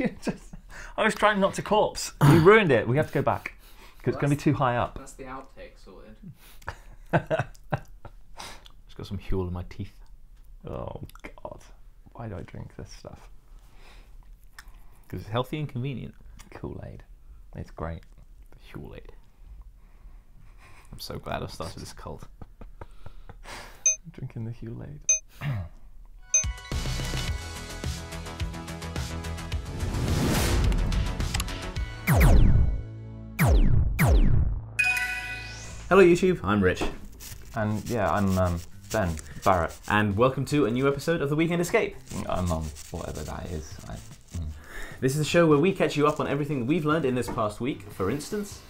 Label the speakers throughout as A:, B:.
A: You just, I was trying not to corpse. You ruined it. We have to go back because it's going to be too high up.
B: That's the outtake sorted.
C: Just got some Huel in my teeth.
A: Oh God, why do I drink this stuff?
C: Because it's healthy and convenient.
A: Kool Aid. It's great.
C: Huel Aid. I'm so glad I've started this cult.
A: Drinking the Kool Aid.
C: Hello YouTube, I'm Rich,
A: And yeah, I'm um, Ben Barrett.
C: and welcome to a new episode of The Weekend Escape.
A: I'm on whatever that is. I,
C: This is the show where we catch you up on everything we've learned in this past week. For instance,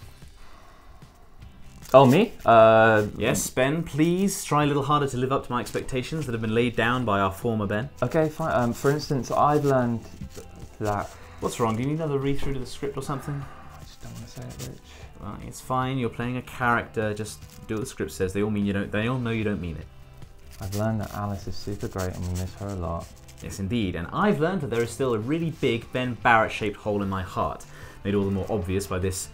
A: oh me? Uh,
C: yes, Ben, please try a little harder to live up to my expectations that have been laid down by our former Ben.
A: Okay, fine. Um, for instance, I've learned that.
C: What's wrong? Do you need another read through to the script or something?
A: I just don't want to say it, Rich.
C: Well, it's fine. You're playing a character. Just do what the script says. They all mean you don't. They all know you don't mean it.
A: I've learned that Alice is super great and we miss her a lot.
C: Yes, indeed. And I've learned that there is still a really big Ben Barrett-shaped hole in my heart, made all the more obvious by this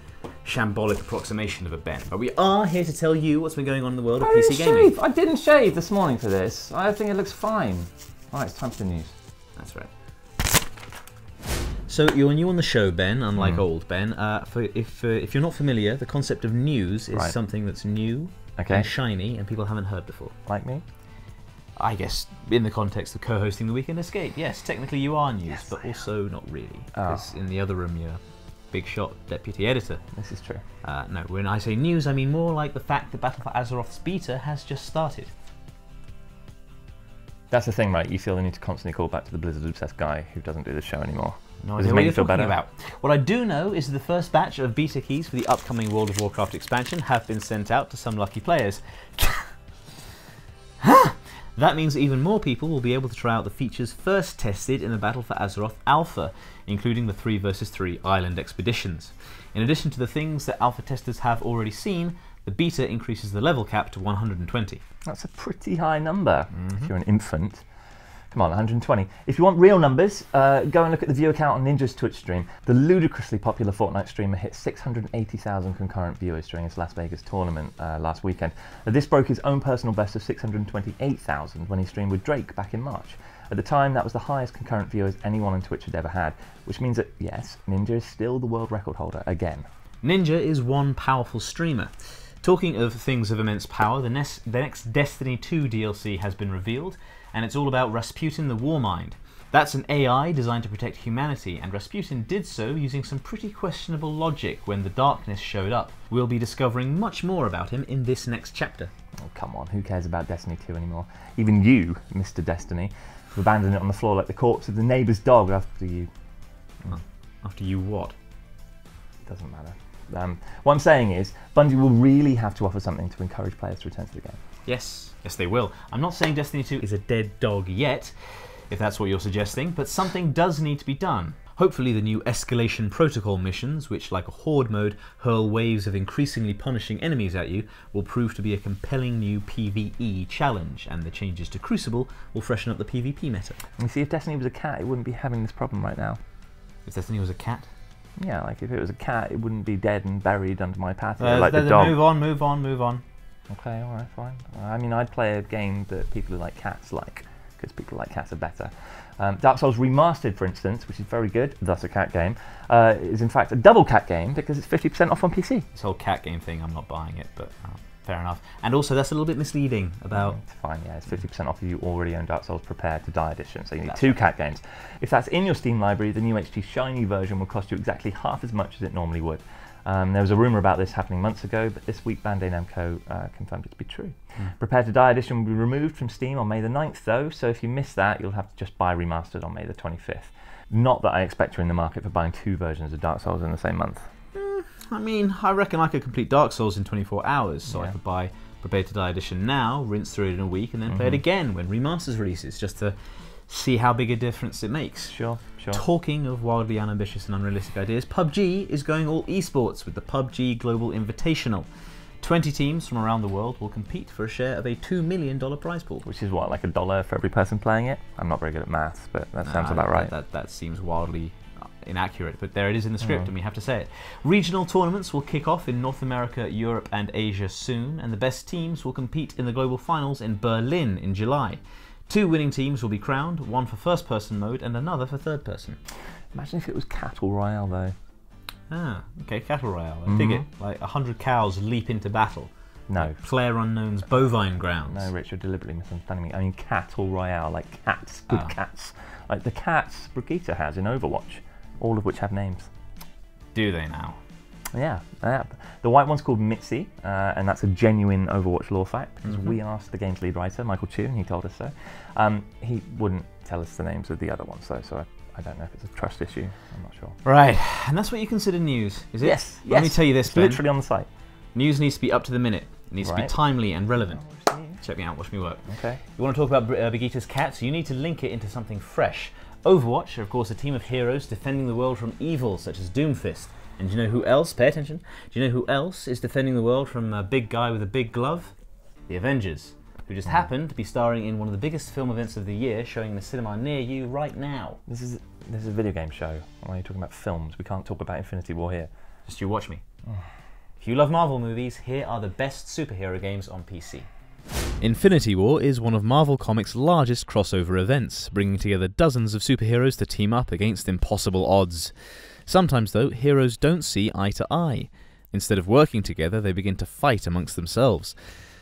C: shambolic approximation of a Ben. But we are here to tell you what's been going on in the world of
A: I
C: PC
A: didn't
C: gaming.
A: shave. I didn't shave this morning for this. I think it looks fine. All right, it's time for the news.
C: That's right. So you're new on the show, Ben. Unlike
A: Hmm.
C: old Ben, uh, for, if uh, if you're not familiar, the concept of news is
A: Right.
C: something that's new
A: Okay.
C: and shiny, and people haven't heard before.
A: Like me?
C: I guess in the context of co-hosting the Weekend Escape, yes, technically you are news,
A: Yes,
C: but also not really,
A: Oh.
C: because in the other room you're big shot deputy editor.
A: This is true.
C: Uh, no, when I say news, I mean more like the fact that Battle for Azeroth's beta has just started.
A: That's the thing, right? You feel the need to constantly call back to the Blizzard obsessed guy who doesn't do the show anymore.
C: No idea what you're talking
A: better?
C: about. What I do know is the first batch of beta keys for the upcoming World of Warcraft expansion have been sent out to some lucky players. that means even more people will be able to try out the features first tested in the Battle for Azeroth Alpha, including the 3 vs 3 island expeditions. In addition to the things that alpha testers have already seen, the beta increases the level cap to 120.
A: That's a pretty high number if mm-hmm. you're an infant. Come on, 120. If you want real numbers, uh, go and look at the view account on Ninja's Twitch stream. The ludicrously popular Fortnite streamer hit 680,000 concurrent viewers during his Las Vegas tournament uh, last weekend. Uh, this broke his own personal best of 628,000 when he streamed with Drake back in March. At the time, that was the highest concurrent viewers anyone on Twitch had ever had, which means that, yes, Ninja is still the world record holder again.
C: Ninja is one powerful streamer. Talking of things of immense power, the next, the next Destiny 2 DLC has been revealed, and it's all about Rasputin the Warmind. That's an AI designed to protect humanity, and Rasputin did so using some pretty questionable logic when the darkness showed up. We'll be discovering much more about him in this next chapter.
A: Oh, come on, who cares about Destiny 2 anymore? Even you, Mr. Destiny, have abandoned it on the floor like the corpse of the neighbour's dog after you.
C: After you what?
A: Doesn't matter. Um, what I'm saying is, Bungie will really have to offer something to encourage players to return to the game.
C: Yes, yes, they will. I'm not saying Destiny 2 is a dead dog yet, if that's what you're suggesting, but something does need to be done. Hopefully, the new escalation protocol missions, which, like a horde mode, hurl waves of increasingly punishing enemies at you, will prove to be a compelling new PvE challenge, and the changes to Crucible will freshen up the PvP meta.
A: You see, if Destiny was a cat, it wouldn't be having this problem right now.
C: If Destiny was a cat,
A: Yeah, like if it was a cat, it wouldn't be dead and buried under my patio
C: Uh,
A: like the dog.
C: move on, move on, move on.
A: Okay, all right, fine. Uh, I mean, I'd play a game that people who like cats like, because people who like cats are better. Um, Dark Souls Remastered, for instance, which is very good, thus a cat game, uh, is in fact a double cat game because it's 50% off on PC.
C: This whole cat game thing, I'm not buying it, but uh, fair enough. And also, that's a little bit misleading about.
A: It's fine, yeah, it's 50% off if you already own Dark Souls Prepare to Die Edition, so you need
C: That's
A: two
C: right.
A: cat games. If that's in your Steam library, the new HD Shiny version will cost you exactly half as much as it normally would. Um, there was a rumour about this happening months ago, but this week Bandai Namco uh, confirmed it to be true. Prepare to Die Edition will be removed from Steam on May the 9th, though, so if you miss that, you'll have to just buy Remastered on May the 25th. Not that I expect you're in the market for buying two versions of Dark Souls in the same month.
C: I mean, I reckon I could complete Dark Souls in 24 hours, so I could buy to Die Edition now, rinse through it in a week, and then
A: Mm-hmm.
C: play it again when Remasters releases, just to see how big a difference it makes.
A: Sure, sure.
C: Talking of wildly unambitious and unrealistic ideas, PUBG is going all esports with the PUBG Global Invitational. 20 teams from around the world will compete for a share of a $2 million prize pool.
A: Which is what, like a dollar for every person playing it? I'm not very good at maths, but that sounds about
C: that-
A: right.
C: That, that, seems wildly
D: inaccurate, but there it is in the script,
A: Oh.
D: and we have to say it. Regional tournaments will kick off in North America, Europe, and Asia soon, and the best teams will compete in the global finals in Berlin in July. Two winning teams will be crowned, one for first person mode and another for third person.
A: Imagine if it was Cattle Royale though.
D: Ah, okay, Cattle Royale. I dig it. Mm-hmm. Like a hundred cows leap into battle.
A: No.
D: Player Unknown's bovine grounds.
A: No, Rich, you're deliberately misunderstanding me. I mean Cattle Royale, like cats, good
D: Oh.
A: cats. Like the cats Brigitte has in Overwatch, all of which have names.
D: Do they now?
A: Yeah, yeah. The white one's called Mitzi, uh, and that's a genuine Overwatch lore fact because we asked the game's lead writer, Michael Chu, and he told us so. Um, he wouldn't tell us the names of the other ones, though, so I, I don't know if it's a trust issue. I'm not sure.
D: Right, and that's what you consider news, is it?
A: Yes,
D: Let me tell you this,
A: It's
D: Ben.
A: literally on the site.
D: News needs to be up to the minute. It needs to be timely and relevant. Check me out, watch me work.
A: Okay.
D: You want to talk about uh, Brigitte's cats? You need to link it into something fresh. Overwatch are, of course, a team of heroes defending the world from evil, such as Doomfist. And do you know who else? Pay attention. Do you know who else is defending the world from a big guy with a big glove? The Avengers, who just happen to be starring in one of the biggest film events of the year, showing in the cinema near you right now.
A: This is this is a video game show. Why are you talking about films? We can't talk about Infinity War here.
D: Just you watch me. If you love Marvel movies, here are the best superhero games on PC.
C: Infinity War is one of Marvel Comics' largest crossover events, bringing together dozens of superheroes to team up against impossible odds. Sometimes, though, heroes don't see eye to eye. Instead of working together, they begin to fight amongst themselves.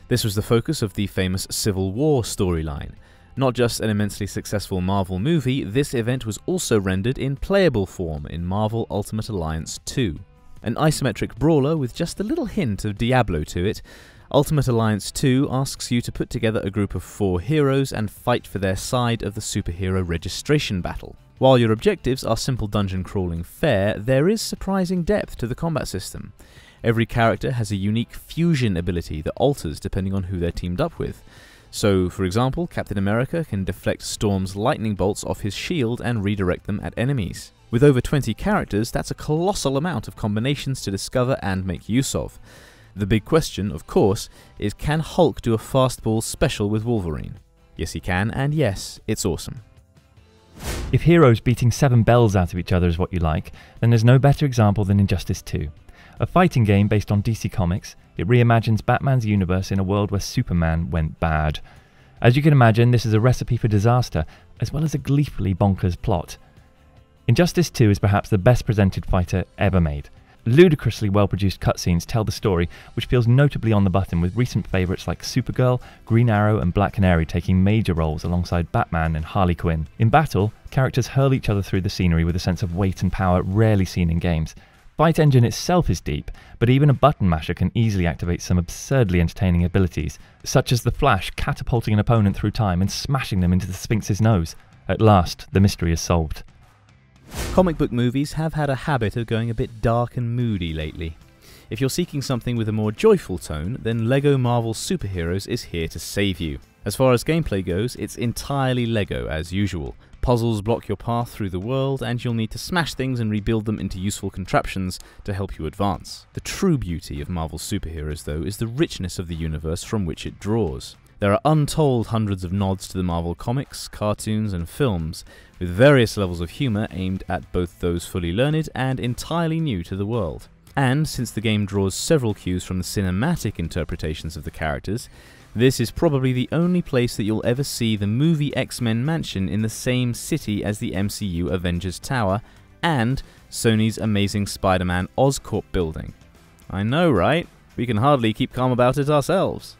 C: This was the focus of the famous Civil War storyline. Not just an immensely successful Marvel movie, this event was also rendered in playable form in Marvel Ultimate Alliance 2. An isometric brawler with just a little hint of Diablo to it, Ultimate Alliance 2 asks you to put together a group of four heroes and fight for their side of the superhero registration battle. While your objectives are simple dungeon crawling fare, there is surprising depth to the combat system. Every character has a unique fusion ability that alters depending on who they're teamed up with. So, for example, Captain America can deflect Storm's lightning bolts off his shield and redirect them at enemies. With over 20 characters, that's a colossal amount of combinations to discover and make use of. The big question, of course, is can Hulk do a fastball special with Wolverine? Yes, he can, and yes, it's awesome.
A: If heroes beating seven bells out of each other is what you like, then there's no better example than Injustice 2. A fighting game based on DC Comics, it reimagines Batman's universe in a world where Superman went bad. As you can imagine, this is a recipe for disaster, as well as a gleefully bonkers plot. Injustice 2 is perhaps the best presented fighter ever made. Ludicrously well produced cutscenes tell the story, which feels notably on the button with recent favourites like Supergirl, Green Arrow, and Black Canary taking major roles alongside Batman and Harley Quinn. In battle, characters hurl each other through the scenery with a sense of weight and power rarely seen in games. Fight Engine itself is deep, but even a button masher can easily activate some absurdly entertaining abilities, such as the Flash catapulting an opponent through time and smashing them into the Sphinx's nose. At last, the mystery is solved.
C: Comic book movies have had a habit of going a bit dark and moody lately. If you're seeking something with a more joyful tone, then LEGO Marvel Superheroes is here to save you. As far as gameplay goes, it's entirely LEGO as usual. Puzzles block your path through the world, and you'll need to smash things and rebuild them into useful contraptions to help you advance. The true beauty of Marvel Superheroes, though, is the richness of the universe from which it draws. There are untold hundreds of nods to the Marvel comics, cartoons, and films, with various levels of humour aimed at both those fully learned and entirely new to the world. And since the game draws several cues from the cinematic interpretations of the characters, this is probably the only place that you'll ever see the movie X Men Mansion in the same city as the MCU Avengers Tower and Sony's amazing Spider Man Oscorp building. I know, right? We can hardly keep calm about it ourselves.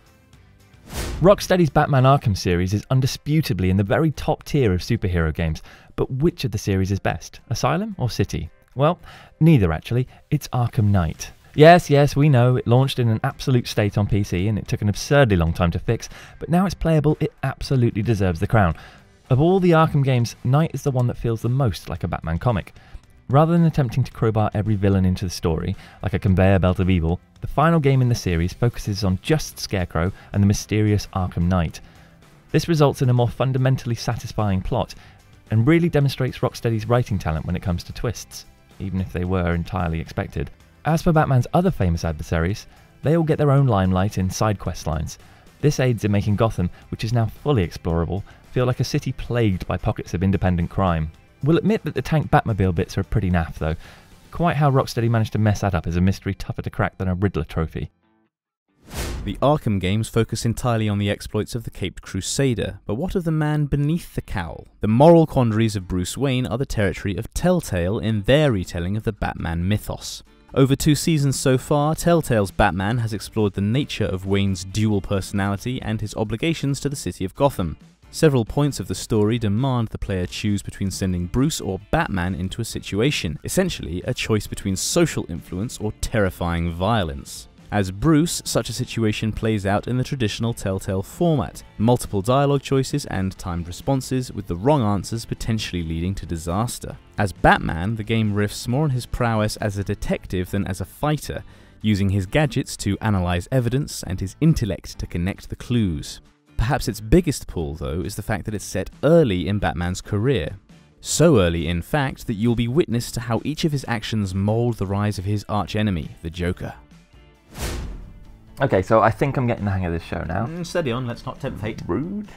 A: Rocksteady's Batman Arkham series is undisputably in the very top tier of superhero games, but which of the series is best, Asylum or City? Well, neither actually, it's Arkham Knight. Yes, yes, we know it launched in an absolute state on PC and it took an absurdly long time to fix, but now it's playable, it absolutely deserves the crown. Of all the Arkham games, Knight is the one that feels the most like a Batman comic. Rather than attempting to crowbar every villain into the story, like a conveyor belt of evil, the final game in the series focuses on just Scarecrow and the mysterious Arkham Knight. This results in a more fundamentally satisfying plot, and really demonstrates Rocksteady's writing talent when it comes to twists, even if they were entirely expected. As for Batman's other famous adversaries, they all get their own limelight in side quest lines. This aids in making Gotham, which is now fully explorable, feel like a city plagued by pockets of independent crime. We'll admit that the tank Batmobile bits are pretty naff, though. Quite how Rocksteady managed to mess that up is a mystery tougher to crack than a Riddler trophy.
B: The Arkham games focus entirely on the exploits of the Caped Crusader, but what of the man beneath the cowl? The moral quandaries of Bruce Wayne are the territory of Telltale in their retelling of the Batman mythos. Over two seasons so far, Telltale's Batman has explored the nature of Wayne's dual personality and his obligations to the city of Gotham. Several points of the story demand the player choose between sending Bruce or Batman into a situation, essentially a choice between social influence or terrifying violence. As Bruce, such a situation plays out in the traditional Telltale format multiple dialogue choices and timed responses, with the wrong answers potentially leading to disaster. As Batman, the game riffs more on his prowess as a detective than as a fighter, using his gadgets to analyse evidence and his intellect to connect the clues. Perhaps its biggest pull, though, is the fact that it's set early in Batman's career. So early, in fact, that you'll be witness to how each of his actions mould the rise of his archenemy, the Joker.
A: Okay, so I think I'm getting the hang of this show now.
C: Mm, steady on, let's not tempt fate.
A: Rude?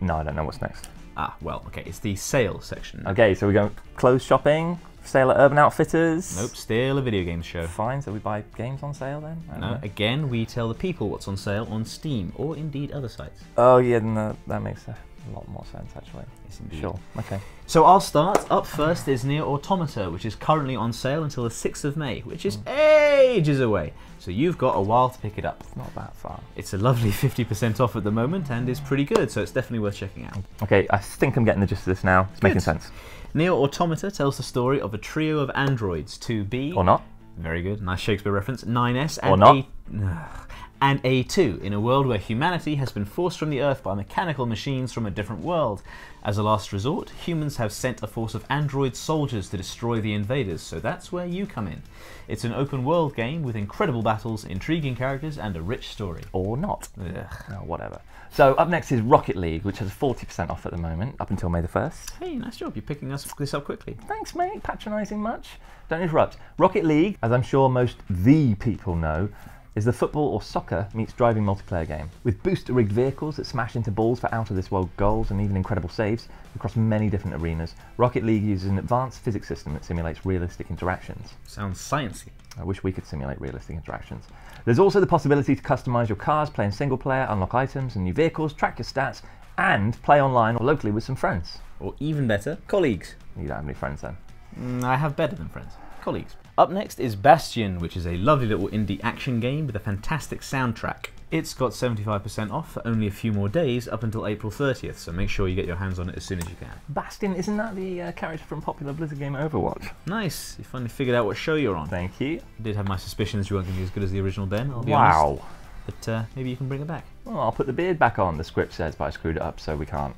A: No, I don't know what's next.
C: Ah, well, okay, it's the sale section.
A: Okay, so we go clothes shopping, sale at Urban Outfitters.
C: Nope, still a video games show.
A: Fine, so we buy games on sale then?
C: No,
A: know.
C: again, we tell the people what's on sale on Steam or indeed other sites.
A: Oh, yeah, no, that makes a lot more sense actually.
C: Yes, indeed.
A: Sure, okay.
C: So I'll start. Up first is NieR Automata, which is currently on sale until the 6th of May, which is hmm. ages away. So you've got a while to pick it up.
A: It's not that far.
C: It's a lovely 50% off at the moment and is pretty good, so it's definitely worth checking out.
A: Okay, I think I'm getting the gist of this now. It's making sense.
C: NieR Automata tells the story of a trio of androids to be
A: Or not?
C: Very good, nice Shakespeare reference. 9S and
A: Or not.
C: A. and A2 in a world where humanity has been forced from the Earth by mechanical machines from a different world. As a last resort, humans have sent a force of android soldiers to destroy the invaders, so that's where you come in. It's an open world game with incredible battles, intriguing characters, and a rich story.
A: Or not.
C: Ugh.
A: Oh, whatever. So up next is Rocket League, which has 40% off at the moment, up until May the 1st.
C: Hey, nice job, you're picking us this up quickly.
A: Thanks, mate. Patronising much? Don't interrupt. Rocket League, as I'm sure most the people know, is the football or soccer meets driving multiplayer game. With booster rigged vehicles that smash into balls for out of this world goals and even incredible saves across many different arenas, Rocket League uses an advanced physics system that simulates realistic interactions.
C: Sounds sciencey.
A: I wish we could simulate realistic interactions. There's also the possibility to customize your cars, play in single player, unlock items and new vehicles, track your stats, and play online or locally with some friends.
C: Or even better, colleagues.
A: You don't have any friends then.
C: Mm, I have better than friends. Colleagues. Up next is Bastion, which is a lovely little indie action game with a fantastic soundtrack. It's got 75% off for only a few more days up until April 30th, so make sure you get your hands on it as soon as you can.
A: Bastion, isn't that the uh, character from popular Blizzard game Overwatch?
C: Nice, you finally figured out what show you're on.
A: Thank you.
C: I did have my suspicions you weren't going to be as good as the original Ben, I'll be honest.
A: Wow.
C: But uh, maybe you can bring it back.
A: Well, I'll put the beard back on, the script says, but I screwed it up, so we can't.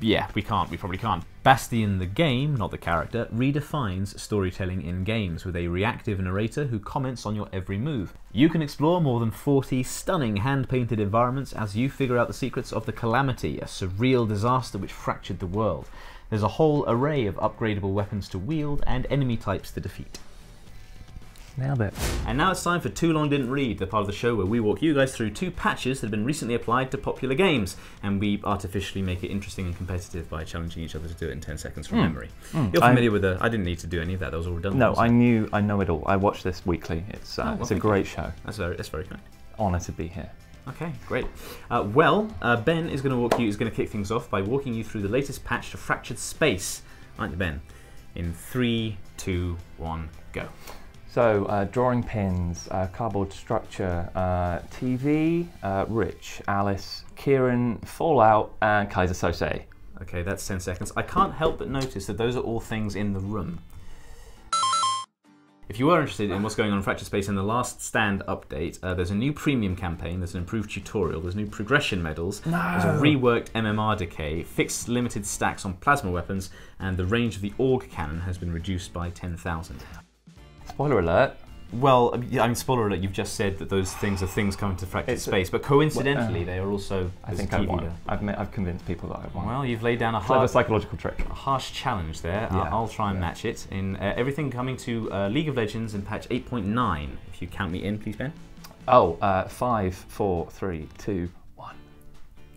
C: Yeah, we can't, we probably can't. Bastion, the game, not the character, redefines storytelling in games with a reactive narrator who comments on your every move. You can explore more than 40 stunning hand painted environments as you figure out the secrets of the Calamity, a surreal disaster which fractured the world. There's a whole array of upgradable weapons to wield and enemy types to defeat.
A: Nailed it.
C: And now it's time for Too Long Didn't Read, the part of the show where we walk you guys through two patches that have been recently applied to popular games, and we artificially make it interesting and competitive by challenging each other to do it in 10 seconds from memory. You're
A: I-
C: familiar with the. I didn't need to do any of that, that was all redundant.
A: No, I knew, I know it all. I watch this weekly. It's, uh,
C: Oh, well,
A: it's a
C: thank you.
A: great show.
C: That's very, that's very kind.
A: Honour to be here.
C: Okay, great. Uh, well, uh, Ben is going to walk you. Is going to kick things off by walking you through the latest patch to Fractured Space, aren't you, Ben? In three, two, one, go.
A: So, uh, drawing pins, uh, cardboard structure, uh, TV, uh, Rich, Alice, Kieran, Fallout, and Keyser Söze.
C: Okay, that's 10 seconds. I can't help but notice that those are all things in the room. If you are interested in what's going on in Fractured Space in the last stand update, uh, there's a new premium campaign, there's an improved tutorial, there's new progression medals, there's a reworked MMR decay, fixed limited stacks on plasma weapons, and the range of the org cannon has been reduced by 10,000.
A: Spoiler alert.
C: Well, I mean, spoiler alert, you've just said that those things are things coming to Fractured
A: It's-
C: Space, but coincidentally,
A: uh,
C: they are also.
A: I think I
C: TV
A: won. I've, ma- I've convinced people that I won.
C: Well, you've laid down a
A: Clever
C: hard,
A: psychological trick.
C: a harsh challenge there. I'll- I'll try and
A: yeah.
C: match it in uh, everything coming to uh, League of Legends in patch 8.9. If you count me in, please, Ben.
A: Oh, uh, five, four, three, two, one.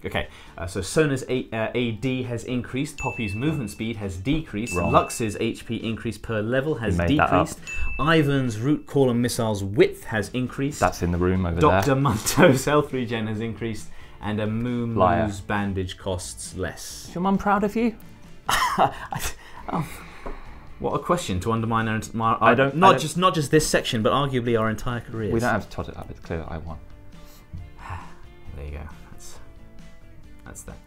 C: Okay, uh, so Sona's A- uh, AD has increased, Poppy's movement speed has decreased,
A: Wrong.
C: Lux's HP increase per level has
A: made that up.
C: decreased, Ivern's root column missile's width has increased,
A: That's in the room over
C: Dr.
A: there.
C: Mundo's health regen has increased, and Amumu's bandage costs less.
A: Is your mum proud of you?
C: What a question to undermine our, our
A: I don't-
C: not
A: I don't-
C: just not just this section, but arguably our entire careers.
A: We don't have to tot it up. It's clear that I won.
C: That's that.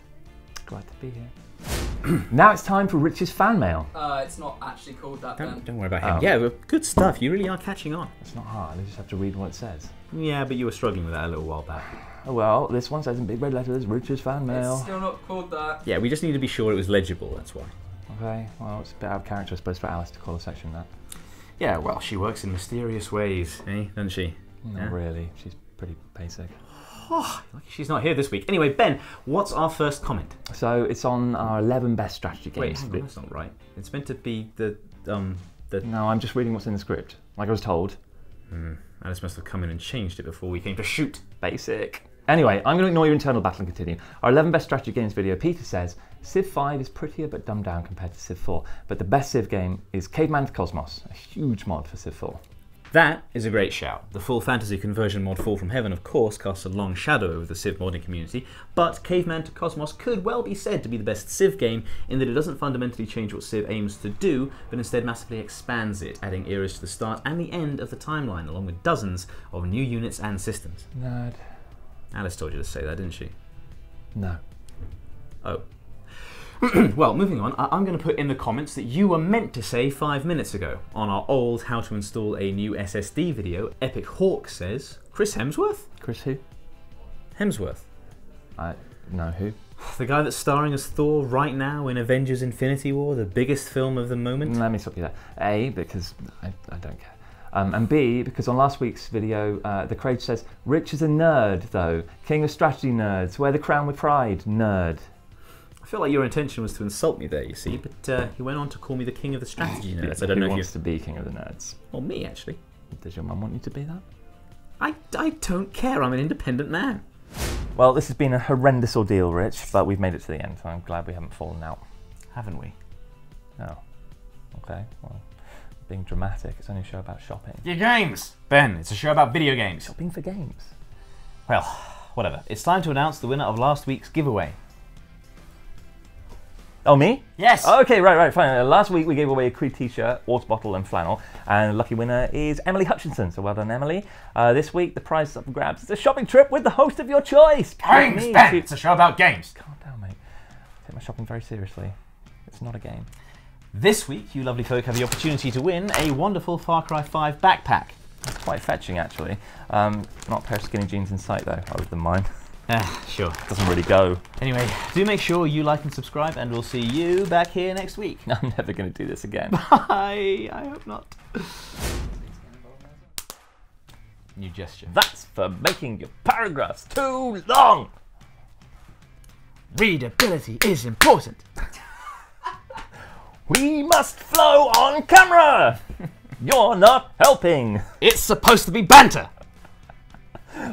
A: Glad to be here. now it's time for Rich's fan mail.
E: Uh, it's not actually called that
C: Don't,
E: then.
C: don't worry about him.
A: Oh.
C: Yeah, well, good stuff. You really are catching on.
A: It's not hard. You just have to read what it says.
C: Yeah, but you were struggling with that a little while back.
A: Oh well, this one says in big red letters, Rich's fan
E: It's
A: mail.
E: still not called that.
C: Yeah, we just need to be sure it was legible. That's why.
A: Okay, well, it's a bit out of character, I suppose, for Alice to call a section that.
C: Yeah, well, she works in mysterious ways, eh? Doesn't she?
A: Not
C: Yeah.
A: really. She's pretty basic.
C: Lucky she's not here this week. Anyway, Ben, what's our first comment?
A: So it's on our 11 best strategy
C: Wait,
A: games.
C: hang on, that's not right. It's meant to be the um the.
A: No, I'm just reading what's in the script. Like I was told.
C: Alice must have come in and changed it before we came to shoot.
A: Basic. Anyway, I'm going to ignore your internal battle and continue. Our 11 best strategy games video, Peter says Civ 5 is prettier but dumbed down compared to Civ 4, but the best Civ game is Caveman of Cosmos, a huge mod for Civ 4.
C: That is a great shout. The full fantasy conversion mod Fall from Heaven, of course, casts a long shadow over the Civ modding community, but Caveman to Cosmos could well be said to be the best Civ game in that it doesn't fundamentally change what Civ aims to do, but instead massively expands it, adding eras to the start and the end of the timeline, along with dozens of new units and systems.
A: Nerd.
C: Alice told you to say that, didn't she?
A: No.
C: Oh. well, moving on, I- I'm going to put in the comments that you were meant to say five minutes ago on our old How to Install a New SSD video. Epic Hawk says, Chris Hemsworth?
A: Chris who?
C: Hemsworth.
A: I know who?
C: The guy that's starring as Thor right now in Avengers Infinity War, the biggest film of the moment.
A: Let me stop you there. A, because I, I don't care. Um, and B, because on last week's video, uh, the Crage says, Rich is a nerd, though. King of strategy nerds. Wear the crown with pride, nerd.
C: I feel like your intention was to insult me there, you see, but uh, he went on to call me the king of the strategy nerds. I don't
A: Who
C: know if you.
A: wants to be king of the nerds?
C: Well, me, actually.
A: Does your mum want you to be that?
C: I, I don't care. I'm an independent man.
A: Well, this has been a horrendous ordeal, Rich, but we've made it to the end, so I'm glad we haven't fallen out.
C: Haven't we?
A: No. Okay, well, being dramatic, it's only a show about shopping.
C: Your games! Ben, it's a show about video games.
A: Shopping for games.
C: Well, whatever. It's time to announce the winner of last week's giveaway.
A: Oh, me?
C: Yes!
A: Okay, right, right, fine. Uh, last week we gave away a Creed t-shirt, water bottle and flannel, and lucky winner is Emily Hutchinson, so well done, Emily. Uh, this week the prize is up for grabs. It's a shopping trip with the host of your choice.
C: Games,
A: Me
C: Ben! It's a show about games.
A: Calm down, mate. Take my shopping very seriously. It's not a game.
C: This week, you lovely folk have the opportunity to win a wonderful Far Cry 5 backpack.
A: It's quite fetching, actually. Um, not a pair of skinny jeans in sight, though, other than mine.
C: Ah, sure.
A: Doesn't really go.
C: Anyway, do make sure you like and subscribe, and we'll see you back here next week.
A: I'm never going to do this again.
C: Bye. I hope not. New gesture.
A: That's for making your paragraphs too long.
C: Readability is important.
A: We must flow on camera. You're not helping.
C: It's supposed to be banter.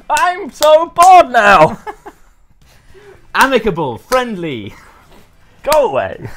A: I'm so bored now.
C: Amicable, friendly.
A: Go away.